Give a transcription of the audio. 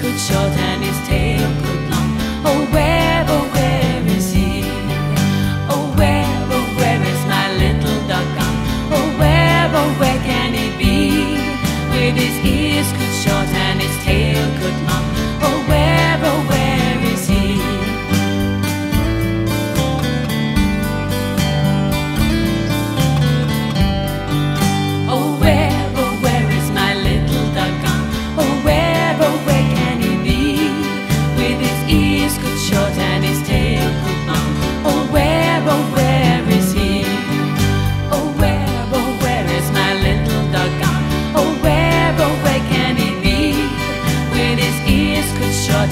short and his tail could long. Oh, where, oh, where is he? Oh, where, oh, where is my little dog gone? Oh, where, oh, where can he be? With his ears cut short and his tail cut long. Short and his tail cut long. Oh, where, oh, where is he? Oh, where, oh, where is my little dog gone? Oh, where, oh, where can he be? With his ears cut short